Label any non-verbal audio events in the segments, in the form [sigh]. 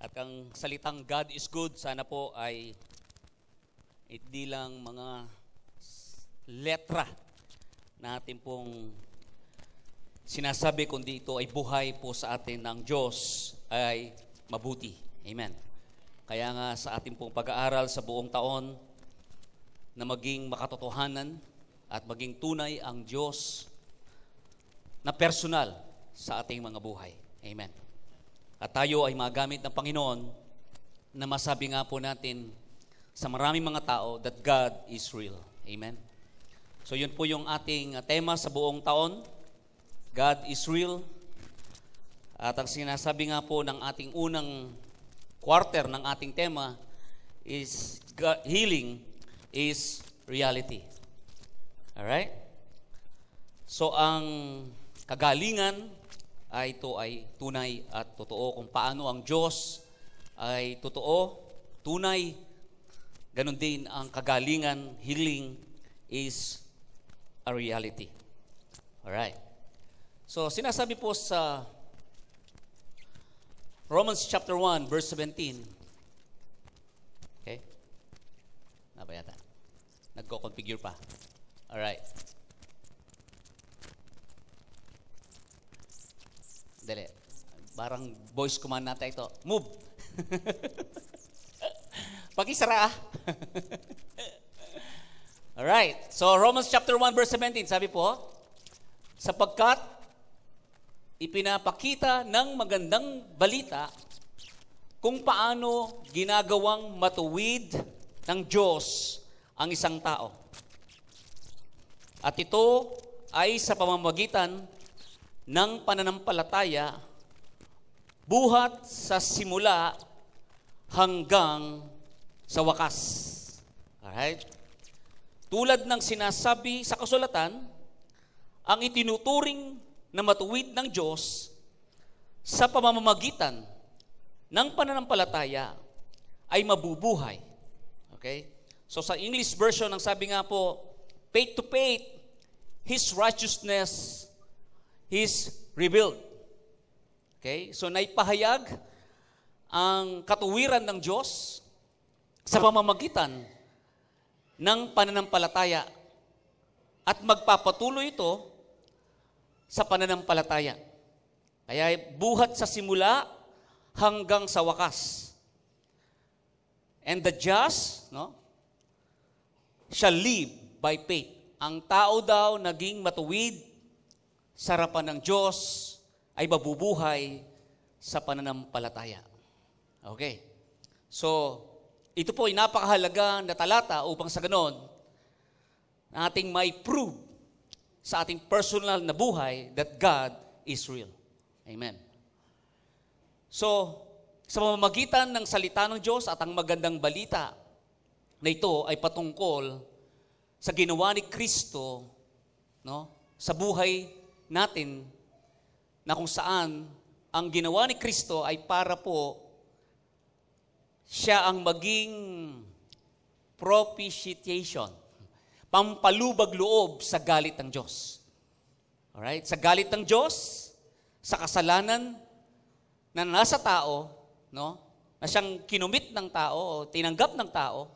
At ang salitang God is good, sana po ay hindi lang mga letra na ating pong sinasabi, kundi ito ay buhay po sa atin ng Diyos ay mabuti. Amen. Kaya nga sa ating pong pag-aaral sa buong taon, na maging makatotohanan at maging tunay ang Diyos na personal sa ating mga buhay. Amen. At tayo ay magamit ng Panginoon na masabi nga po natin sa maraming mga tao that God is real. Amen. So yun po yung ating tema sa buong taon. God is real. At ang sinasabi nga po ng ating unang quarter ng ating tema is God, healing is reality. Alright? So ang kagalingan ay ito ay tunay at totoo kung paano ang Diyos ay totoo, tunay, ganun din ang kagalingan, healing is a reality. Alright. So sinasabi po sa Romans chapter 1 verse 17. Okay? Nabayata. Nagko-configure pa. Alright. Dali. Parang voice command natin ito. Move! [laughs] Pakisara [laughs] ah. Alright. So, Romans chapter 1 verse 17, sabi po, sapagkat ipinapakita ng magandang balita kung paano ginagawang matuwid ng Diyos ang isang tao. At ito ay sa pamamagitan ng pananampalataya buhat sa simula hanggang sa wakas. Alright? Tulad ng sinasabi sa kasulatan, ang itinuturing na matuwid ng Diyos sa pamamagitan ng pananampalataya ay mabubuhay. Okay? So sa English version, ang sabi nga po, faith to faith, His righteousness is revealed. Okay? So naipahayag ang katuwiran ng Diyos sa pamamagitan ng pananampalataya at magpapatuloy ito sa pananampalataya. Kaya buhat sa simula hanggang sa wakas. And the just, no, shall live by faith. Ang tao daw naging matuwid sa harapan ng Diyos ay mabubuhay sa pananampalataya. Okay. So, ito po ay napakahalaga na talata upang sa ganon, ating may prove sa ating personal na buhay that God is real. Amen. So, sa pamamagitan ng salita ng Diyos at ang magandang balita, na ito ay patungkol sa ginawa ni Kristo no, sa buhay natin na kung saan ang ginawa ni Kristo ay para po siya ang maging propitiation, pampalubag loob sa galit ng Diyos. Alright? Sa galit ng Diyos, sa kasalanan na nasa tao, no? na siyang kinumit ng tao o tinanggap ng tao,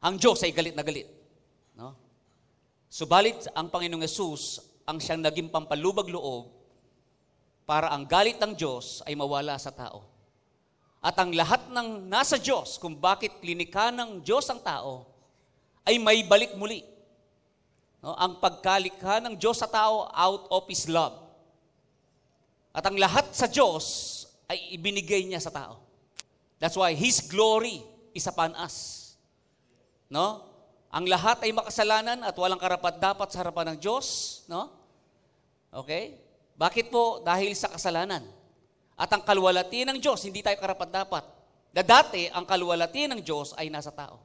ang Diyos ay galit na galit. No? Subalit ang Panginoong Yesus ang siyang naging pampalubag loob para ang galit ng Diyos ay mawala sa tao. At ang lahat ng nasa Diyos, kung bakit linika ng Diyos ang tao, ay may balik muli. No? Ang pagkalikha ng Diyos sa tao out of His love. At ang lahat sa Diyos ay ibinigay niya sa tao. That's why His glory is upon us. No? Ang lahat ay makasalanan at walang karapat dapat sa harapan ng Diyos, no? Okay? Bakit po? Dahil sa kasalanan. At ang kalwalati ng Diyos, hindi tayo karapat dapat. Na dati, ang kalwalati ng Diyos ay nasa tao.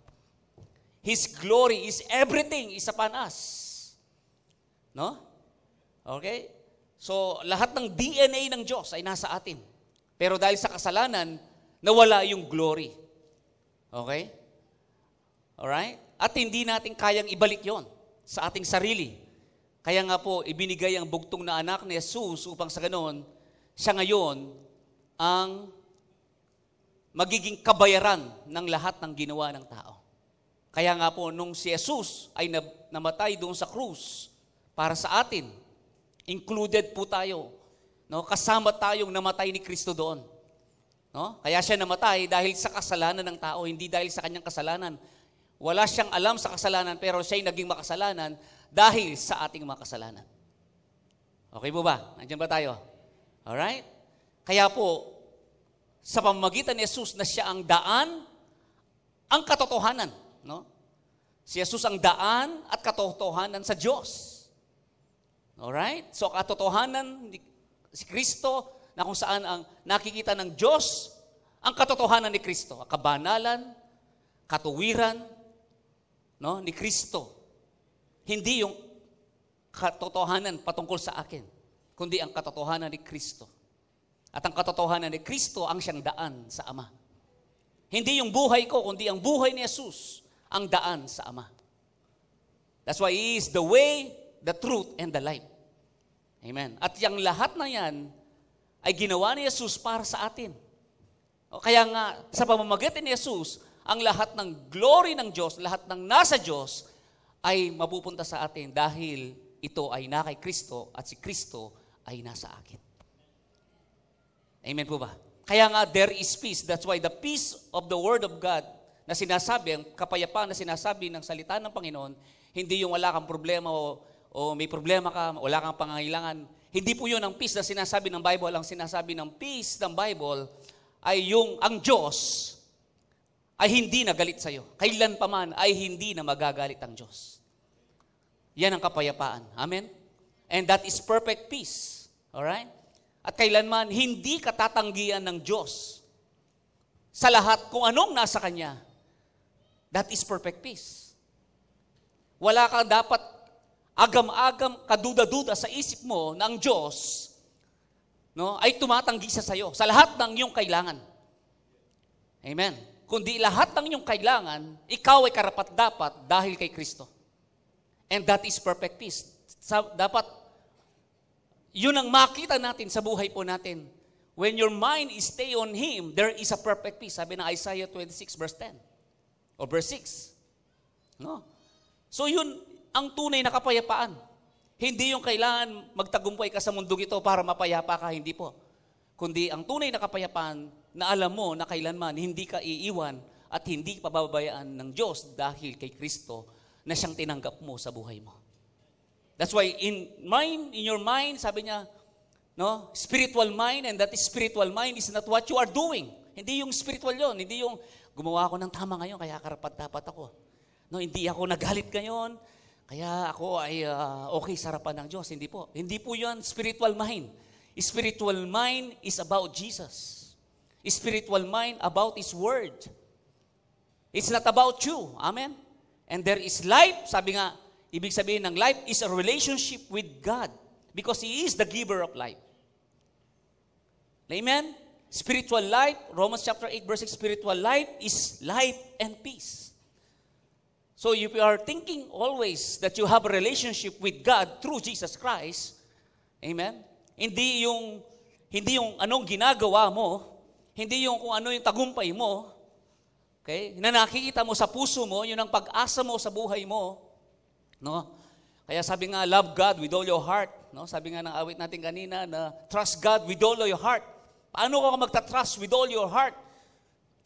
His glory is everything is upon us. No? Okay? So, lahat ng DNA ng Diyos ay nasa atin. Pero dahil sa kasalanan, nawala yung glory. Okay? Alright? At hindi natin kayang ibalik yon sa ating sarili. Kaya nga po, ibinigay ang bugtong na anak ni Jesus upang sa ganon, siya ngayon ang magiging kabayaran ng lahat ng ginawa ng tao. Kaya nga po, nung si Jesus ay namatay doon sa krus para sa atin, included po tayo. No? Kasama tayong namatay ni Kristo doon. No? Kaya siya namatay dahil sa kasalanan ng tao, hindi dahil sa kanyang kasalanan. Wala siyang alam sa kasalanan, pero siya'y naging makasalanan dahil sa ating mga kasalanan. Okay po ba? Nandiyan ba tayo? Alright? Kaya po, sa pamamagitan ni Jesus na siya ang daan, ang katotohanan. No? Si Jesus ang daan at katotohanan sa Diyos. Alright? So, katotohanan, si Kristo, na kung saan ang nakikita ng Diyos, ang katotohanan ni Kristo, kabanalan, katuwiran, no, ni Kristo. Hindi yung katotohanan patungkol sa akin, kundi ang katotohanan ni Kristo. At ang katotohanan ni Kristo ang siyang daan sa Ama. Hindi yung buhay ko, kundi ang buhay ni Jesus ang daan sa Ama. That's why He is the way, the truth, and the life. Amen. At yung lahat na yan ay ginawa ni Jesus para sa atin. O kaya nga, sa pamamagitan ni Jesus, ang lahat ng glory ng Diyos, lahat ng nasa Diyos, ay mapupunta sa atin dahil ito ay na kay Kristo at si Kristo ay nasa akin. Amen po ba? Kaya nga, there is peace. That's why the peace of the Word of God na sinasabi, ang kapayapaan na sinasabi ng salita ng Panginoon, hindi yung wala kang problema o o may problema ka, wala kang pangangailangan. Hindi po yun ang peace na sinasabi ng Bible. Ang sinasabi ng peace ng Bible ay yung ang Diyos ay hindi nagalit sa iyo. Kailan pa man ay hindi na magagalit ang Diyos. Yan ang kapayapaan. Amen? And that is perfect peace. Alright? At kailanman hindi katatanggihan ng Diyos sa lahat kung anong nasa Kanya. That is perfect peace. Wala kang dapat agam-agam, kaduda-duda sa isip mo na Diyos no, ay tumatanggi sa sayo sa lahat ng iyong kailangan. Amen. Kundi lahat ng iyong kailangan, ikaw ay karapat-dapat dahil kay Kristo. And that is perfect peace. Sa, dapat, yun ang makita natin sa buhay po natin. When your mind is stay on Him, there is a perfect peace. Sabi ng Isaiah 26 verse 10. O verse 6. No? So yun, ang tunay na kapayapaan. Hindi yung kailangan magtagumpay ka sa mundong ito para mapayapa ka, hindi po. Kundi ang tunay na kapayapaan na alam mo na kailanman hindi ka iiwan at hindi pababayaan ng Diyos dahil kay Kristo na siyang tinanggap mo sa buhay mo. That's why in mind, in your mind, sabi niya, no, spiritual mind and that spiritual mind is not what you are doing. Hindi yung spiritual yon, hindi yung gumawa ako ng tama ngayon kaya karapat dapat ako. No, hindi ako nagalit ngayon, kaya ako ay uh, okay sa harapan ng Diyos. Hindi po. Hindi po yan spiritual mind. Spiritual mind is about Jesus. Spiritual mind about His Word. It's not about you. Amen? And there is life. Sabi nga, ibig sabihin ng life is a relationship with God. Because He is the giver of life. Amen? Spiritual life, Romans chapter 8 verse 6, spiritual life is life and peace. So if you are thinking always that you have a relationship with God through Jesus Christ, amen? Hindi yung hindi yung anong ginagawa mo, hindi yung kung ano yung tagumpay mo, okay? Na nakikita mo sa puso mo, yun ang pag-asa mo sa buhay mo, no? Kaya sabi nga, love God with all your heart, no? Sabi nga ng awit natin kanina na trust God with all your heart. Paano ka magta-trust with all your heart?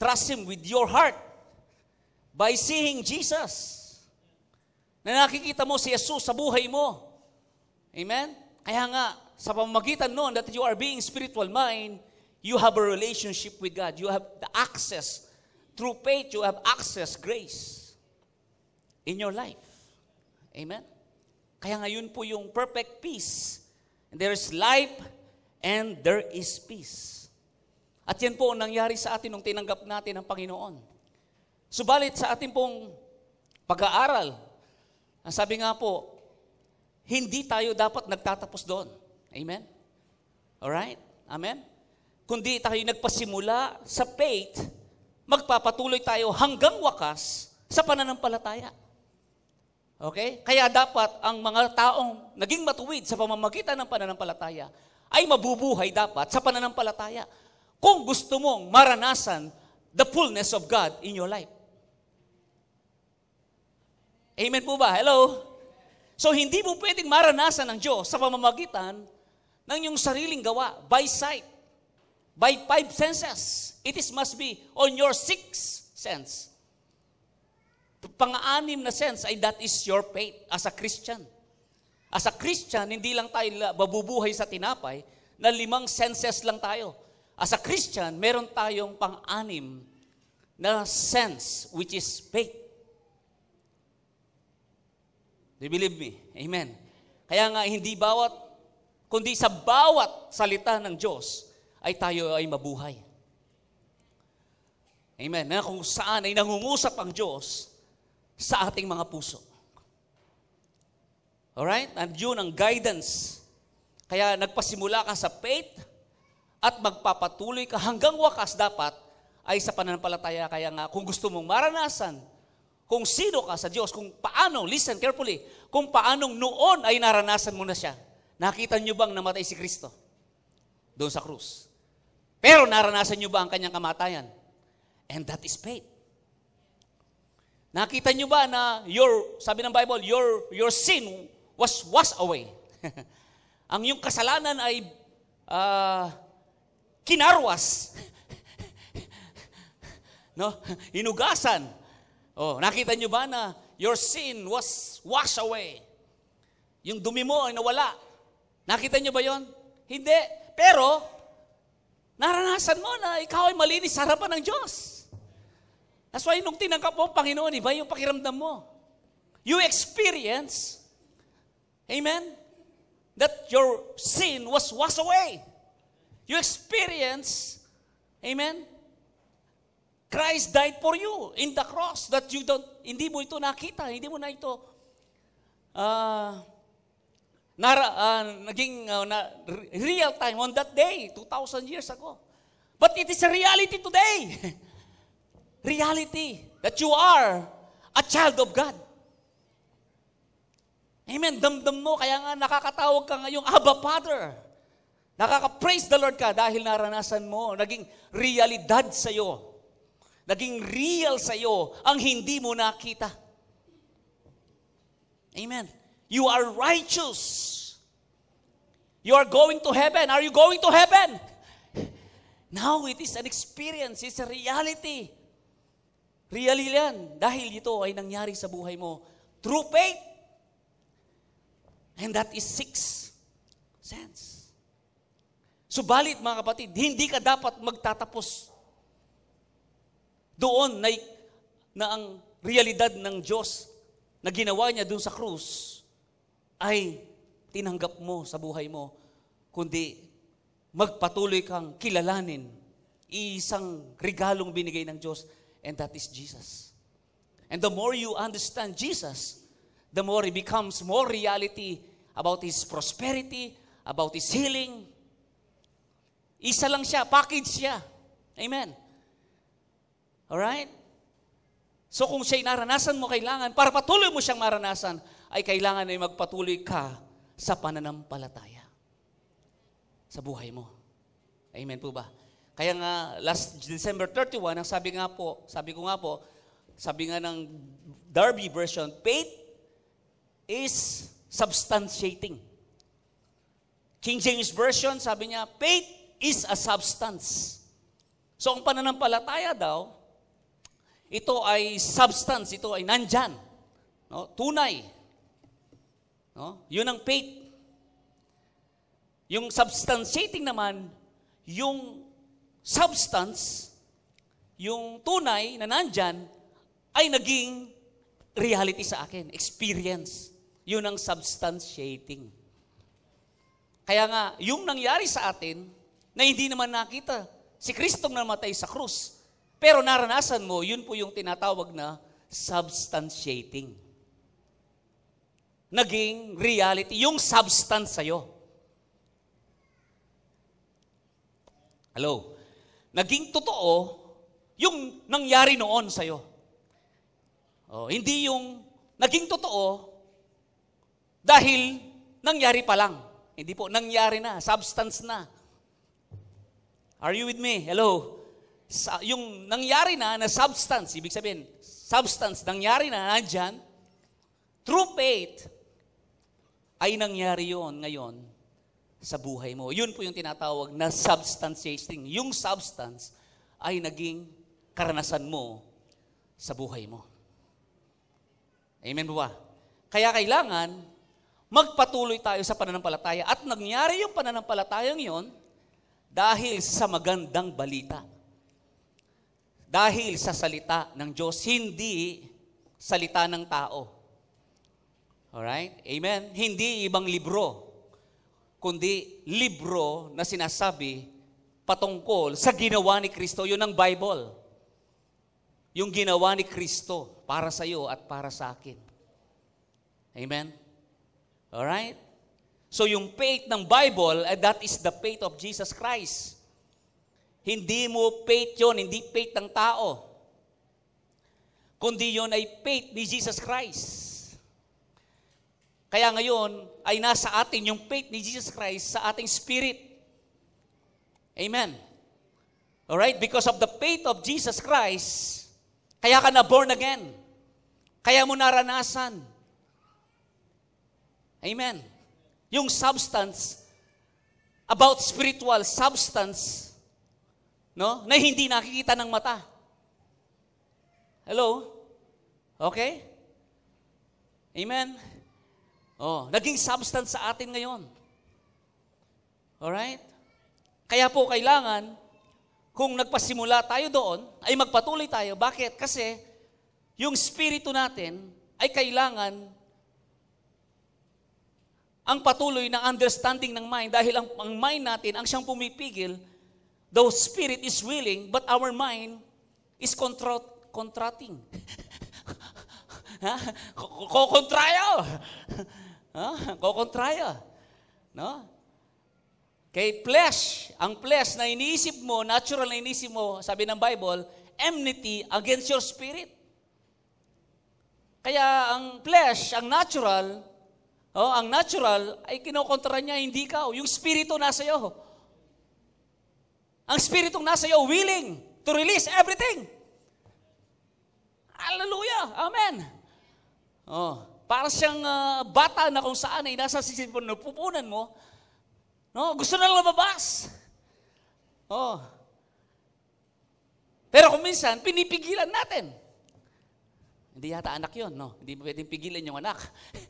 Trust Him with your heart. By seeing Jesus. Na nakikita mo si Jesus sa buhay mo. Amen? Kaya nga, sa pamamagitan noon that you are being spiritual mind, you have a relationship with God. You have the access. Through faith, you have access, grace in your life. Amen? Kaya ngayon po yung perfect peace. There is life and there is peace. At yan po ang nangyari sa atin nung tinanggap natin ang Panginoon. Subalit sa ating pong pag-aaral, ang sabi nga po, hindi tayo dapat nagtatapos doon. Amen? Alright? Amen? Kundi tayo nagpasimula sa faith, magpapatuloy tayo hanggang wakas sa pananampalataya. Okay? Kaya dapat ang mga taong naging matuwid sa pamamagitan ng pananampalataya ay mabubuhay dapat sa pananampalataya. Kung gusto mong maranasan the fullness of God in your life. Amen po ba? Hello? So hindi mo pwedeng maranasan ng Diyos sa pamamagitan ng iyong sariling gawa by sight, by five senses. It is must be on your sixth sense. Pang-anim na sense ay that is your faith as a Christian. As a Christian, hindi lang tayo babubuhay sa tinapay, na limang senses lang tayo. As a Christian, meron tayong pang-anim na sense, which is faith. Do you believe me? Amen. Kaya nga, hindi bawat, kundi sa bawat salita ng Diyos, ay tayo ay mabuhay. Amen. Na kung saan ay nangungusap ang Diyos sa ating mga puso. Alright? And yun ang guidance. Kaya nagpasimula ka sa faith at magpapatuloy ka hanggang wakas dapat ay sa pananampalataya. Kaya nga, kung gusto mong maranasan kung sino ka sa Diyos, kung paano, listen carefully, kung paanong noon ay naranasan mo na siya. Nakita niyo bang namatay si Kristo? Doon sa krus. Pero naranasan niyo ba ang kanyang kamatayan? And that is faith. Nakita niyo ba na your, sabi ng Bible, your, your sin was washed away. [laughs] ang iyong kasalanan ay uh, kinarwas. [laughs] no? Inugasan. Oh, nakita niyo ba na your sin was washed away? Yung dumi mo ay nawala. Nakita niyo ba yon? Hindi. Pero, naranasan mo na ikaw ay malinis sa harapan ng Diyos. That's why nung tinanggap mo, Panginoon, iba yung pakiramdam mo. You experience, amen, that your sin was washed away. You experience, amen, Christ died for you in the cross that you don't, hindi mo ito nakita, hindi mo na ito uh, nara, uh, naging uh, na, real time on that day, 2,000 years ago. But it is a reality today. [laughs] reality that you are a child of God. Amen. Damdam mo, kaya nga nakakatawag ka ngayong Abba Father. Nakaka-praise the Lord ka dahil naranasan mo, naging realidad sa iyo Naging real sa iyo ang hindi mo nakita. Amen. You are righteous. You are going to heaven. Are you going to heaven? Now it is an experience. It's a reality. Reality yan. Dahil ito ay nangyari sa buhay mo through faith. And that is six sense. Subalit mga kapatid, hindi ka dapat magtatapos doon na, na ang realidad ng Diyos na ginawa niya doon sa krus ay tinanggap mo sa buhay mo, kundi magpatuloy kang kilalanin isang regalong binigay ng Diyos, and that is Jesus. And the more you understand Jesus, the more it becomes more reality about His prosperity, about His healing. Isa lang siya, package siya. Amen. Alright? So kung siya'y naranasan mo, kailangan, para patuloy mo siyang maranasan, ay kailangan ay magpatuloy ka sa pananampalataya. Sa buhay mo. Amen po ba? Kaya nga, last December 31, ang sabi nga po, sabi ko nga po, sabi nga ng Darby version, faith is substantiating. King James Version, sabi niya, faith is a substance. So ang pananampalataya daw, ito ay substance, ito ay nandyan. No? Tunay. No? Yun ang faith. Yung substantiating naman, yung substance, yung tunay na nandyan, ay naging reality sa akin, experience. Yun ang substantiating. Kaya nga, yung nangyari sa atin, na hindi naman nakita, si Kristong namatay sa krus, pero naranasan mo, yun po yung tinatawag na substantiating. Naging reality, yung substance sa'yo. Hello? Naging totoo yung nangyari noon sa'yo. Oh, hindi yung naging totoo dahil nangyari pa lang. Hindi po, nangyari na, substance na. Are you with me? Hello? sa, yung nangyari na na substance, ibig sabihin, substance, nangyari na nandyan, true faith, ay nangyari yon ngayon sa buhay mo. Yun po yung tinatawag na substantiating. Yung substance ay naging karanasan mo sa buhay mo. Amen po ba? Kaya kailangan magpatuloy tayo sa pananampalataya at nangyari yung pananampalatayang yon dahil sa magandang balita. Dahil sa salita ng Diyos, hindi salita ng tao. Alright? Amen? Hindi ibang libro, kundi libro na sinasabi patungkol sa ginawa ni Kristo. Yun ang Bible. Yung ginawa ni Kristo para sa iyo at para sa akin. Amen? Alright? So yung faith ng Bible, eh, that is the faith of Jesus Christ. Hindi mo faith yon, hindi faith ng tao. Kundi yon ay faith ni Jesus Christ. Kaya ngayon ay nasa atin yung faith ni Jesus Christ sa ating spirit. Amen. Alright? Because of the faith of Jesus Christ, kaya ka na born again. Kaya mo naranasan. Amen. Yung substance, about spiritual substance, no? Na hindi nakikita ng mata. Hello? Okay? Amen? Oh, naging substance sa atin ngayon. Alright? Kaya po kailangan, kung nagpasimula tayo doon, ay magpatuloy tayo. Bakit? Kasi, yung spirito natin ay kailangan ang patuloy ng understanding ng mind dahil ang, ang mind natin ang siyang pumipigil The spirit is willing, but our mind is contra- contracting. [laughs] Kokontrayo. Kokontrayo. No? Kay flesh, ang flesh na iniisip mo, natural na iniisip mo, sabi ng Bible, enmity against your spirit. Kaya ang flesh, ang natural, oh, ang natural ay kinokontra niya, hindi ka. Yung spirito nasa iyo. Ang Spiritong nasa iyo willing to release everything. Hallelujah! Amen! Oh, para siyang uh, bata na kung saan ay nasa sisipon na pupunan mo, no, gusto na lumabas. Oh. Pero kung minsan, pinipigilan natin. Hindi yata anak yon, no? Hindi pwedeng pigilan yung anak.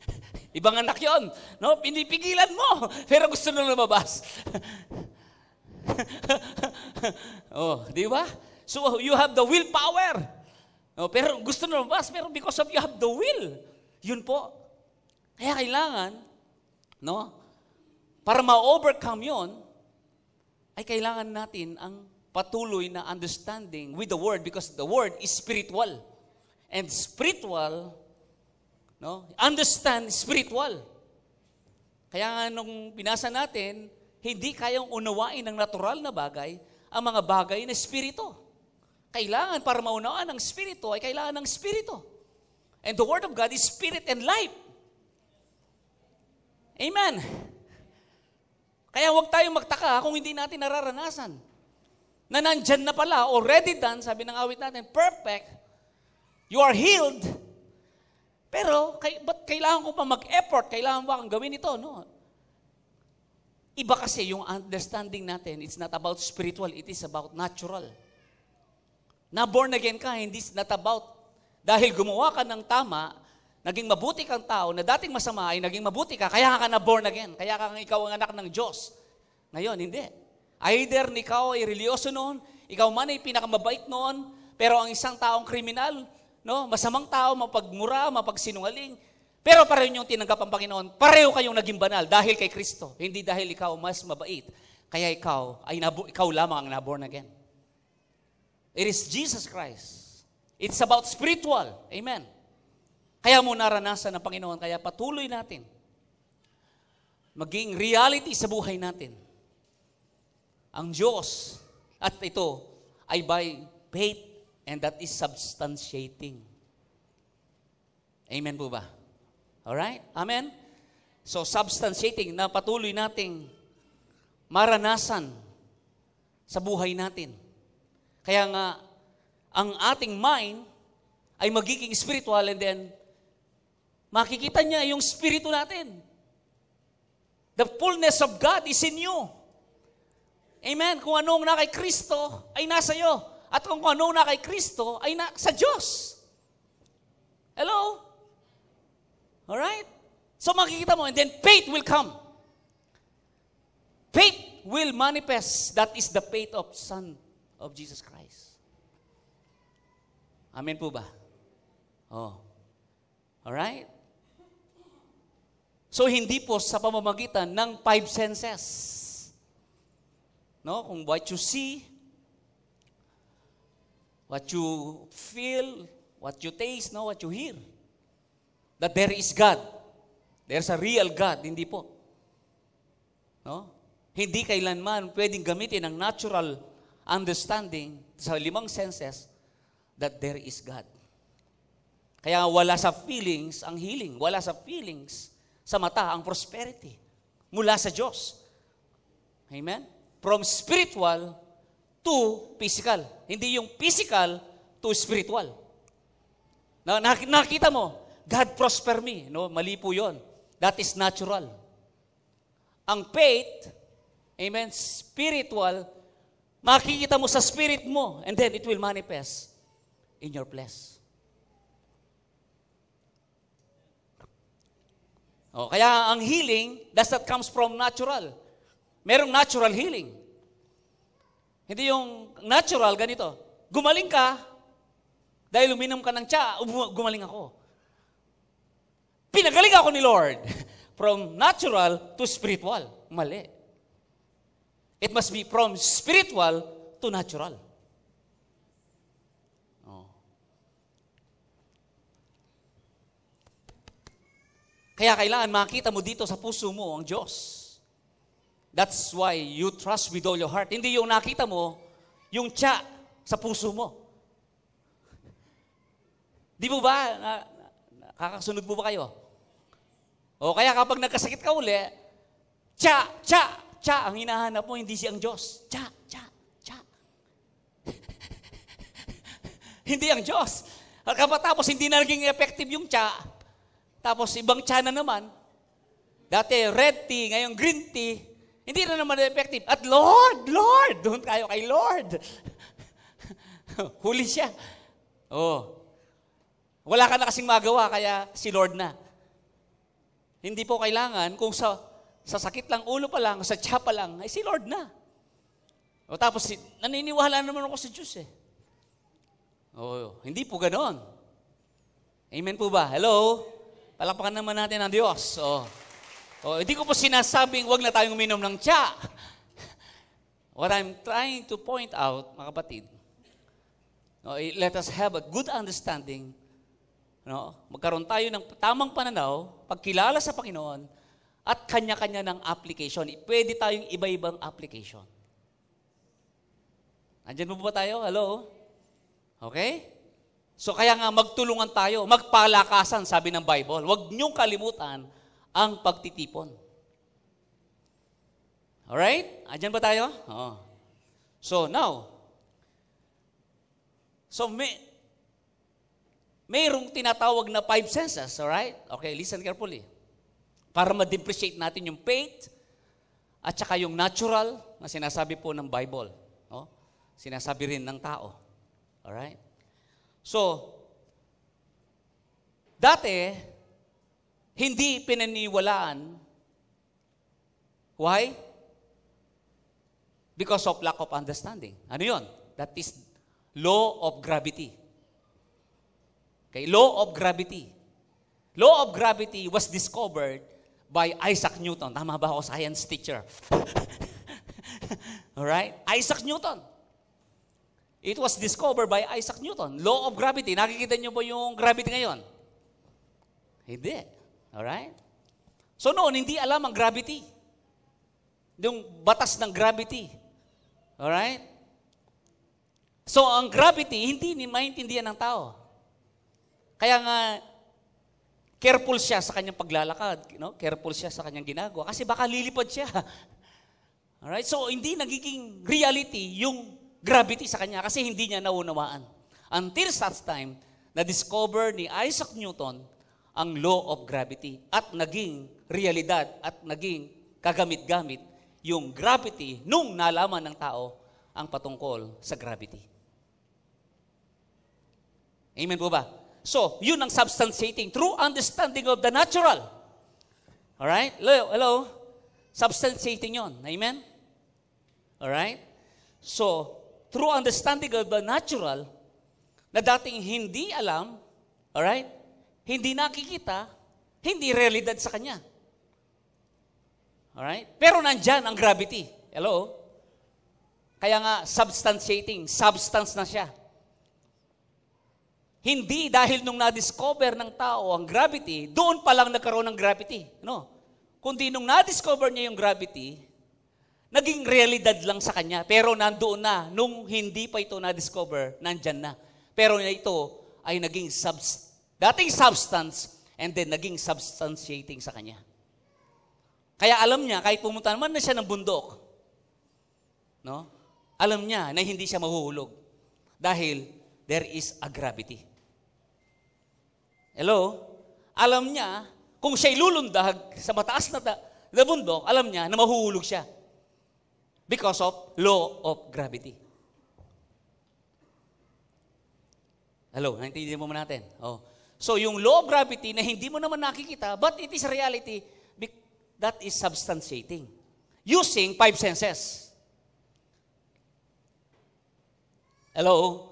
[laughs] Ibang anak yon, no? Pinipigilan mo, pero gusto na lumabas. [laughs] oh, di ba? So you have the willpower. Oh, pero gusto na lumabas, pero because of you have the will. Yun po. Kaya kailangan, no? Para ma-overcome yon, ay kailangan natin ang patuloy na understanding with the Word because the Word is spiritual. And spiritual, no? Understand spiritual. Kaya nga nung binasa natin, hindi kayang unawain ng natural na bagay ang mga bagay na espiritu. Kailangan para maunawaan ng espiritu ay kailangan ng espiritu. And the Word of God is spirit and life. Amen. Kaya huwag tayong magtaka kung hindi natin nararanasan. Na nandyan na pala, already done, sabi ng awit natin, perfect, you are healed, pero, kay, ba't kailangan ko pa mag-effort? Kailangan ba akong gawin ito? No. Iba kasi yung understanding natin, it's not about spiritual, it is about natural. Na born again ka, hindi not about dahil gumawa ka ng tama, naging mabuti kang tao, na dating masama ay naging mabuti ka, kaya ka na born again, kaya ka ikaw ang anak ng Diyos. Ngayon, hindi. Either ikaw ay religyoso noon, ikaw man ay pinakamabait noon, pero ang isang taong kriminal, no, masamang tao, mapagmura, mapagsinungaling, pero pareho niyong tinanggap ang Panginoon. Pareho kayong naging banal dahil kay Kristo. Hindi dahil ikaw mas mabait. Kaya ikaw, ay nabu- ikaw lamang ang naborn again. It is Jesus Christ. It's about spiritual. Amen. Kaya mo naranasan ng Panginoon. Kaya patuloy natin maging reality sa buhay natin. Ang Diyos at ito ay by faith and that is substantiating. Amen po ba? Alright? Amen? So, substantiating na patuloy nating maranasan sa buhay natin. Kaya nga, ang ating mind ay magiging spiritual and then makikita niya yung spirito natin. The fullness of God is in you. Amen. Kung anong na kay Kristo ay nasa iyo. At kung anong na kay Kristo ay na, sa Diyos. Hello? Alright? So makikita mo, and then faith will come. Faith will manifest. That is the faith of Son of Jesus Christ. Amen po ba? Oh. Alright? So hindi po sa pamamagitan ng five senses. No? Kung what you see, what you feel, what you taste, no? what you hear. That there is God. There's a real God, hindi po. No? Hindi kailanman pwedeng gamitin ang natural understanding sa limang senses that there is God. Kaya wala sa feelings ang healing, wala sa feelings sa mata ang prosperity mula sa Diyos. Amen? From spiritual to physical. Hindi yung physical to spiritual. Na, nakita mo, God prosper me. No? Mali po yun. That is natural. Ang faith, amen, spiritual, makikita mo sa spirit mo and then it will manifest in your flesh. Oh, kaya ang healing, does that comes from natural. Merong natural healing. Hindi yung natural, ganito. Gumaling ka, dahil uminom ka ng tsa, gumaling ako. Pinagaling ako ni Lord. [laughs] From natural to spiritual. Mali. It must be from spiritual to natural. Kaya kailangan makita mo dito sa puso mo ang Diyos. That's why you trust with all your heart. Hindi yung nakita mo, yung tsa sa puso mo. Di mo ba? Na, nakakasunod mo ba kayo? O kaya kapag nagkasakit ka uli, tsa, tsa, tsa, ang hinahanap mo, hindi siyang Diyos. Tsa, tsa, tsa. [laughs] hindi ang Diyos. At kapag tapos hindi na naging effective yung tsa, tapos ibang tsana naman, dati red tea, ngayon green tea, hindi na naman effective. At Lord, Lord, doon tayo kay Lord. [laughs] Huli siya. Oh. Wala ka na kasing magawa, kaya si Lord na. Hindi po kailangan, kung sa, sa sakit lang ulo pa lang, sa tsa pa lang, ay si Lord na. O tapos, naniniwala naman ako sa Diyos eh. Oh, hindi po ganon. Amen po ba? Hello? Palakpakan naman natin ang Diyos. Oh. Oh, hindi ko po sinasabing wag na tayong uminom ng tsa. What I'm trying to point out, mga kapatid, no, eh, let us have a good understanding. No? Magkaroon tayo ng tamang pananaw, pagkilala sa Panginoon, at kanya-kanya ng application. Pwede tayong iba-ibang application. Andiyan mo ba tayo? Hello? Okay? So kaya nga magtulungan tayo, magpalakasan, sabi ng Bible. Huwag niyong kalimutan ang pagtitipon. Alright? Andiyan ba tayo? Oh. So now, so may, mayroong tinatawag na five senses, alright? Okay, listen carefully. Para ma-depreciate natin yung faith at saka yung natural na sinasabi po ng Bible. No? Sinasabi rin ng tao. Alright? So, dati, hindi pinaniwalaan. Why? Because of lack of understanding. Ano yon? That is law of gravity. Okay, law of gravity. Law of gravity was discovered by Isaac Newton. Tama ba ako, science teacher? [laughs] Alright? Isaac Newton. It was discovered by Isaac Newton. Law of gravity. Nakikita niyo ba yung gravity ngayon? Hindi. Alright? So noon, hindi alam ang gravity. Yung batas ng gravity. Alright? So ang gravity, hindi ni maintindihan ng tao. Kaya nga, careful siya sa kanyang paglalakad. Know? Careful siya sa kanyang ginagawa. Kasi baka lilipad siya. [laughs] Alright? So hindi nagiging reality yung gravity sa kanya kasi hindi niya naunawaan. Until such time, na-discover ni Isaac Newton ang law of gravity at naging realidad at naging kagamit-gamit yung gravity nung nalaman ng tao ang patungkol sa gravity. Amen po ba? So, yun ang substantiating. True understanding of the natural. Alright? Hello? Hello? Substantiating yon. Amen? Alright? So, true understanding of the natural na dating hindi alam, alright? Hindi nakikita, hindi realidad sa kanya. Alright? Pero nandyan ang gravity. Hello? Kaya nga, substantiating, substance na siya. Hindi dahil nung na-discover ng tao ang gravity, doon pa lang nagkaroon ng gravity. No? Kundi nung na-discover niya yung gravity, naging realidad lang sa kanya. Pero nandoon na, nung hindi pa ito na-discover, nandyan na. Pero ito ay naging subs, dating substance and then naging substantiating sa kanya. Kaya alam niya, kahit pumunta naman na siya ng bundok, no? alam niya na hindi siya mahuhulog. Dahil there is a gravity. Hello? Alam niya, kung siya'y lulundag sa mataas na, ta- na bundok, alam niya na mahuhulog siya. Because of law of gravity. Hello, naintindihan mo natin? Oh. So, yung law of gravity na hindi mo naman nakikita, but it is reality, that is substantiating. Using five senses. Hello?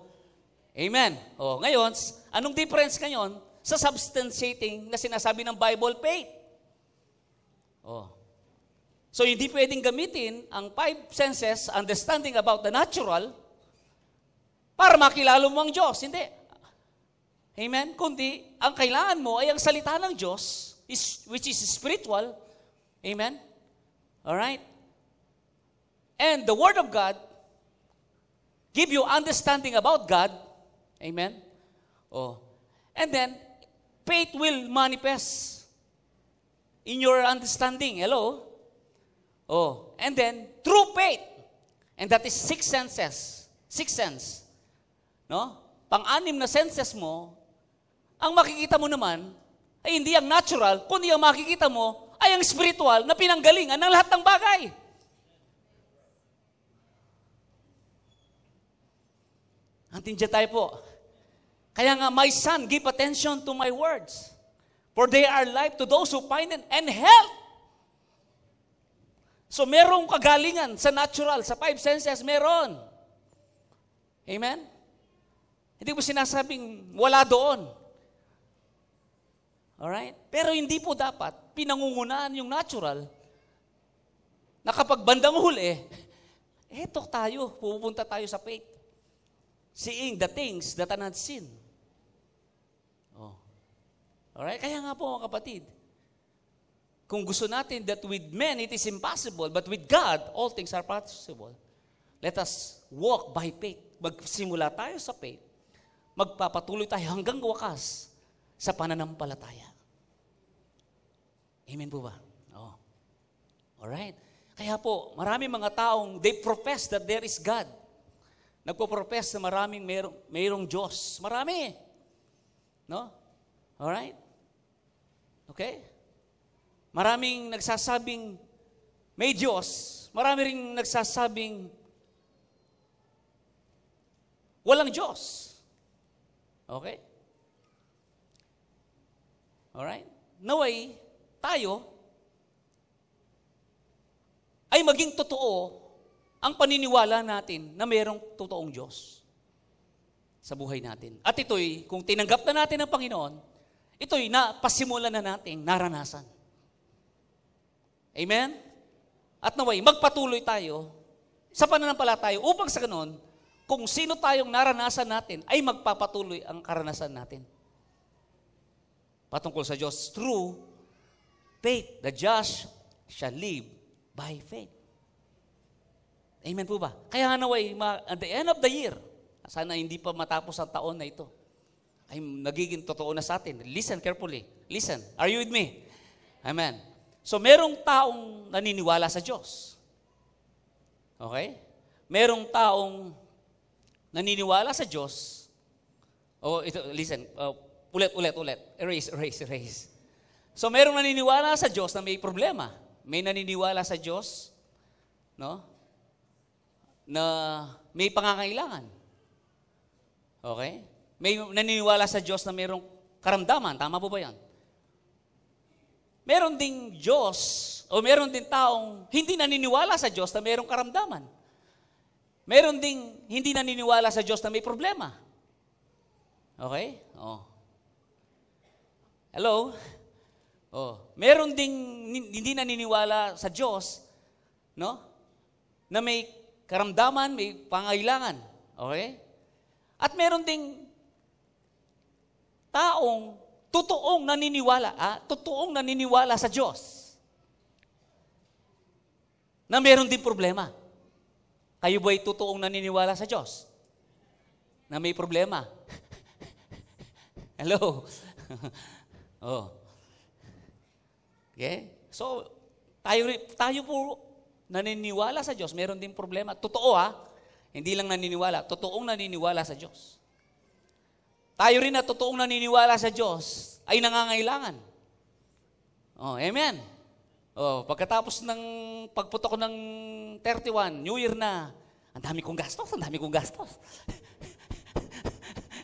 Amen. Oh, ngayon, anong difference ngayon sa substantiating na sinasabi ng Bible faith? Oh. So, hindi pwedeng gamitin ang five senses, understanding about the natural, para makilala mo ang Diyos. Hindi. Amen? Kundi, ang kailangan mo ay ang salita ng Diyos, is, which is spiritual. Amen? Alright? And the Word of God give you understanding about God. Amen? Oh. And then, faith will manifest in your understanding. Hello? Oh. And then, true faith. And that is six senses. Six sense. No? Pang-anim na senses mo ang makikita mo naman ay hindi ang natural, kundi ang makikita mo ay ang spiritual na pinanggalingan ng lahat ng bagay. Antindiyan tayo po. Kaya nga, my son, give attention to my words. For they are life to those who find them and health. So merong kagalingan sa natural, sa five senses, meron. Amen? Hindi mo sinasabing wala doon. Alright? Pero hindi po dapat pinangungunahan yung natural na kapag bandang huli, [laughs] eto tayo, pupunta tayo sa faith. Seeing the things that are not seen. Oh. Alright? Kaya nga po mga kapatid, kung gusto natin that with men it is impossible, but with God, all things are possible. Let us walk by faith. Magsimula tayo sa faith. Magpapatuloy tayo hanggang wakas sa pananampalataya. Amen po ba? Oh. Alright. Kaya po, marami mga taong, they profess that there is God. Nagpo-profess na maraming mayroong, mayroong Diyos. Marami. No? Alright? Okay? Maraming nagsasabing may Diyos. Marami ring nagsasabing walang Diyos. Okay? Alright? Naway, tayo ay maging totoo ang paniniwala natin na mayroong totoong Diyos sa buhay natin. At ito'y, kung tinanggap na natin ang Panginoon, ito'y na, pasimulan na nating naranasan. Amen? At naway, magpatuloy tayo sa pananampalataya upang sa ganon, kung sino tayong naranasan natin, ay magpapatuloy ang karanasan natin. Patungkol sa Diyos, true faith, the just shall live by faith. Amen po ba? Kaya nga naway, at the end of the year, sana hindi pa matapos ang taon na ito, ay nagiging totoo na sa atin. Listen carefully. Listen. Are you with me? Amen. So, merong taong naniniwala sa Diyos. Okay? Merong taong naniniwala sa Diyos, oh, ito, listen, uh, ulit, ulit, ulit, erase, erase, erase. So, merong naniniwala sa Diyos na may problema. May naniniwala sa Diyos, no? Na may pangangailangan. Okay? May naniniwala sa Diyos na mayroong karamdaman. Tama po ba yan? Meron ding Diyos o meron din taong hindi naniniwala sa Diyos na mayroong karamdaman. Meron ding hindi naniniwala sa Diyos na may problema. Okay? Oh. Hello? Oh, meron ding hindi naniniwala sa Diyos, no? Na may karamdaman, may pangailangan. Okay? At meron ding taong totoong naniniwala, ah, totoong naniniwala sa Diyos. Na meron din problema. Kayo ba'y totoong naniniwala sa Diyos? Na may problema? [laughs] Hello? [laughs] oh. Okay? So, tayo, tayo po naniniwala sa Diyos, meron din problema. Totoo ha, hindi lang naniniwala, totoong naniniwala sa Diyos. Tayo rin na totoong naniniwala sa Diyos ay nangangailangan. Oh, amen. Oh, pagkatapos ng pagputok ng 31, New Year na, ang dami kong gastos, ang dami kong gastos.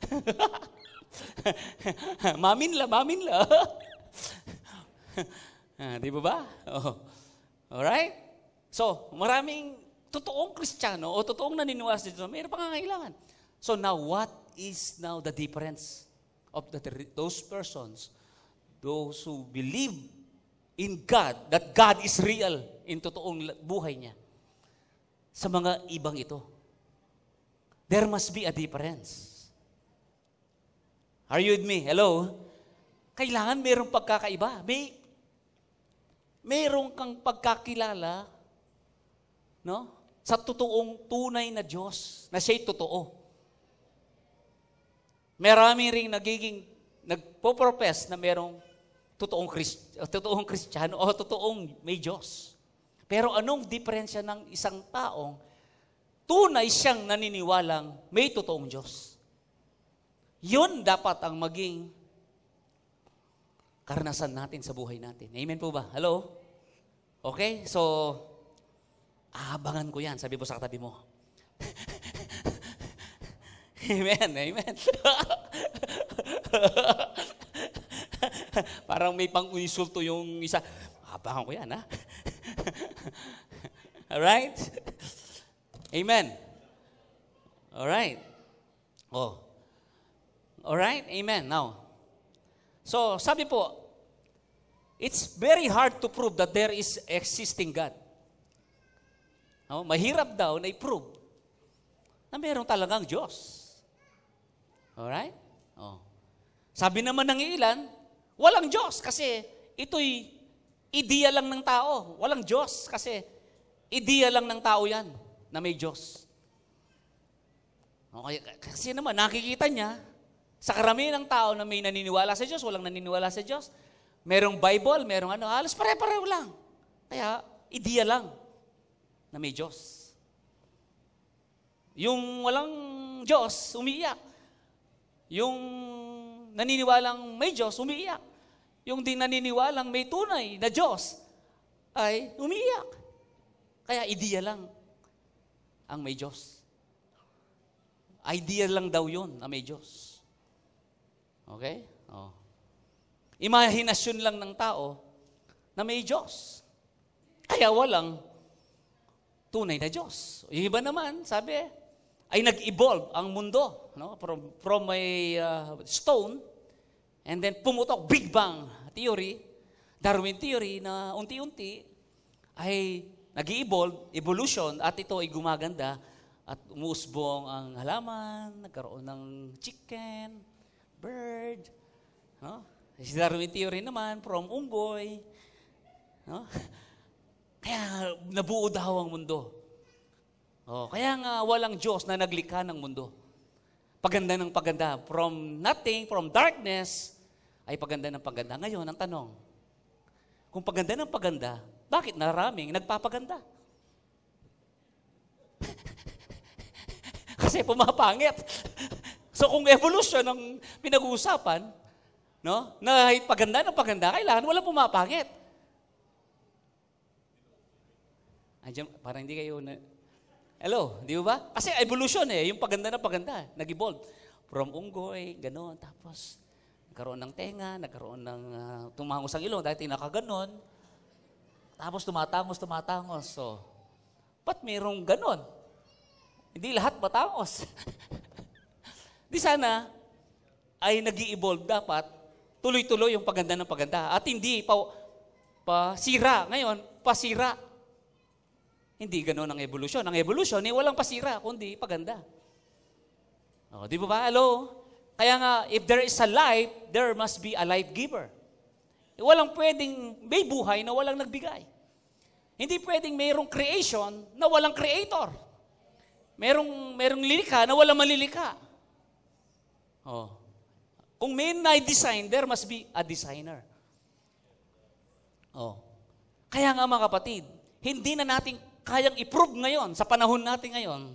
[laughs] mamin la, mamin la. [laughs] ah, di ba ba? Oh. Alright? So, maraming totoong Kristiyano o totoong naniniwala sa Diyos, mayroon pangangailangan. So now, what is now the difference of the, those persons, those who believe in God, that God is real in totoong buhay niya, sa mga ibang ito. There must be a difference. Are you with me? Hello? Kailangan mayroong pagkakaiba. May, mayroong kang pagkakilala, no? Sa totoong tunay na Diyos, na siya'y totoo. Marami ring nagiging, nagpo-profess na merong totoong, Christ, totoong Kristiyano o totoong may Diyos. Pero anong diferensya ng isang taong tunay siyang naniniwalang may totoong Diyos? Yun dapat ang maging karanasan natin sa buhay natin. Amen po ba? Hello? Okay? So, aabangan ko yan. Sabi mo sa katabi mo. [laughs] Amen, amen. [laughs] Parang may pang-insulto yung isa. Abangan ko yan, ha? [laughs] Alright? Amen. Alright. Oh. Alright? Amen. Now, so sabi po, it's very hard to prove that there is existing God. Oh, mahirap daw na i-prove na meron talagang Diyos. Alright? Oh. Sabi naman ng ilan, walang Diyos kasi ito'y ideya lang ng tao. Walang Diyos kasi ideya lang ng tao yan na may Diyos. Okay, kasi naman nakikita niya sa karamihan ng tao na may naniniwala sa Diyos, walang naniniwala sa Diyos. Merong Bible, merong ano, halos pare-pareho lang. Kaya, ideya lang na may Diyos. Yung walang Diyos, umiiyak. Yung naniniwalang may Diyos, umiiyak. Yung di naniniwalang may tunay na Diyos, ay umiiyak. Kaya ideya lang ang may Diyos. Idea lang daw yun na may Diyos. Okay? Oh. Imahinasyon lang ng tao na may Diyos. Kaya walang tunay na Diyos. Yung iba naman, sabi, ay nag-evolve ang mundo no? from, from a uh, stone and then pumutok Big Bang theory, Darwin theory na unti-unti ay nag-evolve, evolution at ito ay gumaganda at umuusbong ang halaman, nagkaroon ng chicken, bird, no? Si Darwin theory naman from unggoy, no? [laughs] Kaya nabuo daw ang mundo. Oh, kaya nga walang Diyos na naglikha ng mundo. Paganda ng paganda. From nothing, from darkness, ay paganda ng paganda. Ngayon, ang tanong, kung paganda ng paganda, bakit naraming nagpapaganda? [laughs] kasi pumapangit. so kung evolution ang pinag-uusapan, no? Na paganda ng paganda, kailangan wala pumapangit. Ay, parang hindi kayo na... Hello, di ba? Kasi evolution eh, yung paganda na paganda, nag-evolve. From unggoy, gano'n, tapos nagkaroon ng tenga, nagkaroon ng uh, tumangos ang ilong, dahil tinakaganon. Tapos tumatangos, tumatangos. So, ba't mayroong ganon? Hindi lahat matangos. [laughs] Di sana ay nag evolve dapat tuloy-tuloy yung paganda ng paganda at hindi pa, pa sira. Ngayon, pasira. Hindi ganoon ang evolution. Ang evolution, eh, walang pasira, kundi paganda. Oh, di ba ba? Hello? Kaya nga, if there is a life, there must be a life giver. Eh, walang pwedeng may buhay na walang nagbigay. Hindi pwedeng mayroong creation na walang creator. Merong, merong lilika na walang malilika. Oh. Kung may na-design, there must be a designer. Oh. Kaya nga mga kapatid, hindi na natin kayang i-prove ngayon, sa panahon natin ngayon,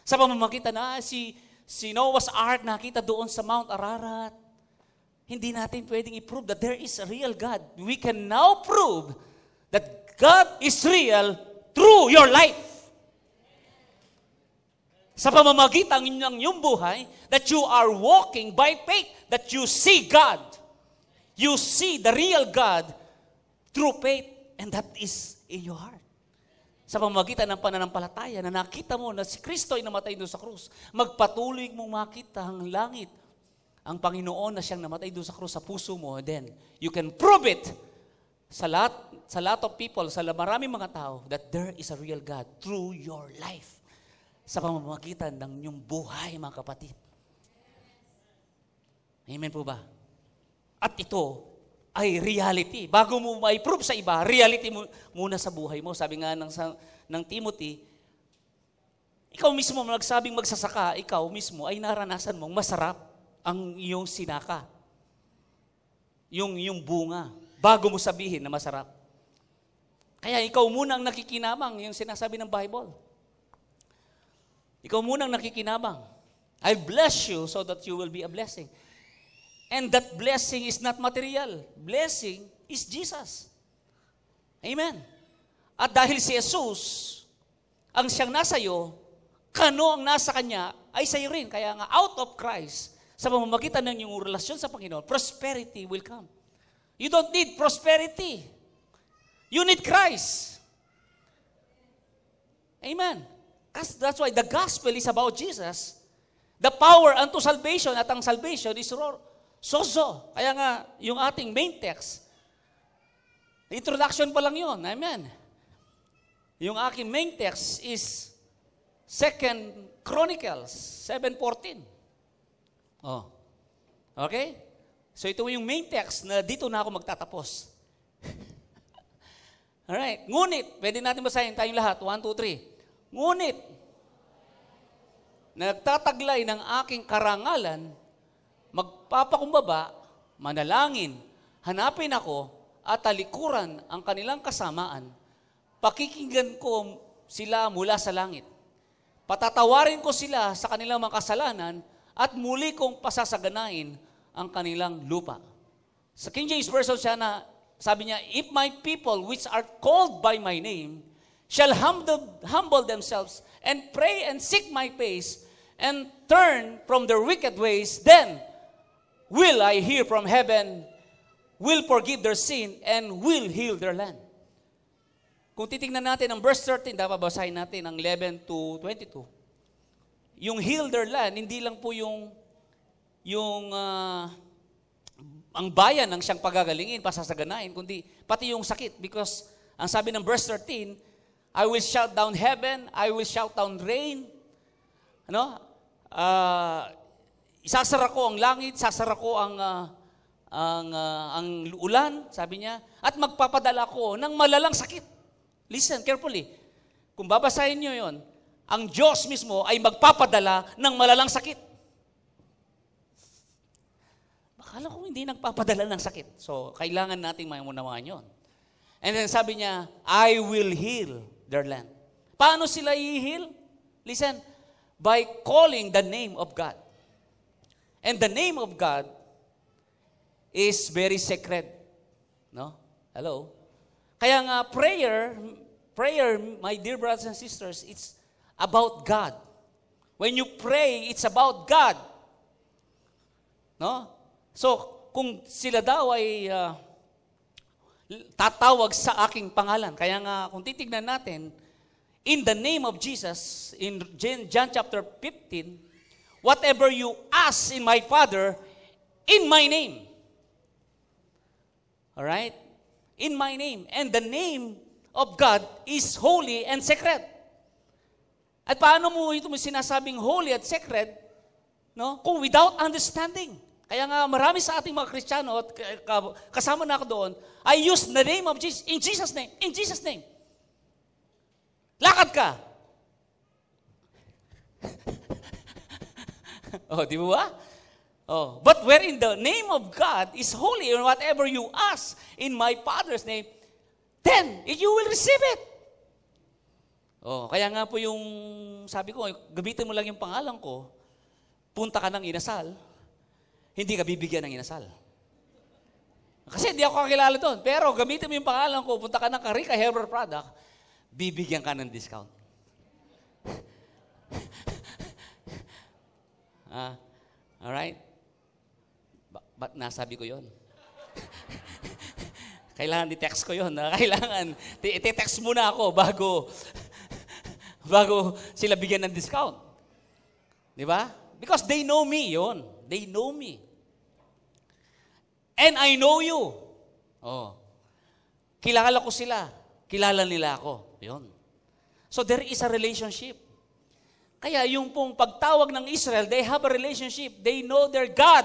sa pamamagitan na si, si Noah's Ark nakita doon sa Mount Ararat, hindi natin pwedeng i-prove that there is a real God. We can now prove that God is real through your life sa pamamagitan ng inyong buhay, that you are walking by faith, that you see God. You see the real God through faith, and that is in your heart. Sa pamamagitan ng pananampalataya na nakita mo na si Kristo ay namatay doon sa krus, magpatuloy mong makita ang langit, ang Panginoon na siyang namatay doon sa krus sa puso mo, then you can prove it sa lahat, sa lot of people, sa maraming mga tao, that there is a real God through your life sa pamamagitan ng inyong buhay, mga kapatid. Amen po ba? At ito ay reality. Bago mo ma-prove sa iba, reality mo muna sa buhay mo. Sabi nga ng, ng Timothy, ikaw mismo nagsabing magsasaka, ikaw mismo ay naranasan mong masarap ang iyong sinaka. Yung, yung bunga. Bago mo sabihin na masarap. Kaya ikaw muna ang nakikinamang yung sinasabi ng Bible. Ikaw munang nakikinabang. I'll bless you so that you will be a blessing. And that blessing is not material. Blessing is Jesus. Amen. At dahil si Jesus, ang siyang nasa iyo, kano ang nasa kanya, ay sa iyo rin. Kaya nga, out of Christ, sa pamamagitan ng iyong relasyon sa Panginoon, prosperity will come. You don't need prosperity. You need Christ. Amen. That's why the gospel is about Jesus. The power unto salvation at ang salvation is sozo. Kaya nga, yung ating main text, introduction pa lang yun. Amen. Yung aking main text is Second Chronicles 7.14. Oh. Okay? So ito yung main text na dito na ako magtatapos. [laughs] Alright. Ngunit, pwede natin basahin tayong lahat. 1, 2, 3. Ngunit, nagtataglay ng aking karangalan, magpapakumbaba, manalangin, hanapin ako, at talikuran ang kanilang kasamaan, pakikinggan ko sila mula sa langit. Patatawarin ko sila sa kanilang mga kasalanan at muli kong pasasaganain ang kanilang lupa. Sa King James Version siya na sabi niya, If my people which are called by my name shall humble, humble themselves and pray and seek my face and turn from their wicked ways, then will I hear from heaven, will forgive their sin, and will heal their land. Kung titingnan natin ang verse 13, dapat basahin natin ang 11 to 22. Yung heal their land, hindi lang po yung yung uh, ang bayan ng siyang pagagalingin, pasasaganain, kundi pati yung sakit. Because ang sabi ng verse 13, I will shout down heaven, I will shout down rain. Ano? Uh, isasara ko ang langit, sasara ko ang uh, ang uh, ang ulan, sabi niya, at magpapadala ko ng malalang sakit. Listen carefully. Kung babasahin niyo 'yon, ang Diyos mismo ay magpapadala ng malalang sakit. Akala ko hindi nagpapadala ng sakit. So, kailangan nating maunawaan yon. And then sabi niya, I will heal their land. Paano sila i-heal? Listen, by calling the name of God. And the name of God is very sacred. No? Hello? Kaya nga, prayer, prayer, my dear brothers and sisters, it's about God. When you pray, it's about God. No? So, kung sila daw ay uh, tatawag sa aking pangalan, kaya nga kung titignan natin, in the name of Jesus, in John chapter 15, whatever you ask in my Father, in my name. All right? In my name. And the name of God is holy and sacred. At paano mo ito mo sinasabing holy at sacred? No? Kung without understanding. Kaya nga marami sa ating mga Kristiyano at kasama na ako doon, I use the name of Jesus, in Jesus' name, in Jesus' name. Lakad ka. [laughs] oh, di ba? Oh, but wherein the name of God is holy, and whatever you ask in my Father's name, then you will receive it. Oh, kaya nga po yung sabi ko, gamitin mo lang yung pangalan ko, punta ka ng inasal, hindi ka bibigyan ng inasal. Kasi hindi ako kakilala doon. Pero gamitin mo yung pangalan ko, punta ka ng Karika Herbal Product, bibigyan ka ng discount. [laughs] ah, alright? Ba- ba't nasabi ko yon? Kailangan [laughs] di-text ko yon. Kailangan, i-text [laughs] muna ako bago, [laughs] bago sila bigyan ng discount. Di ba? Because they know me yon. They know me. And I know you. Oh. Kilala ko sila. Kilala nila ako. Yun. So there is a relationship. Kaya yung pong pagtawag ng Israel, they have a relationship. They know their God.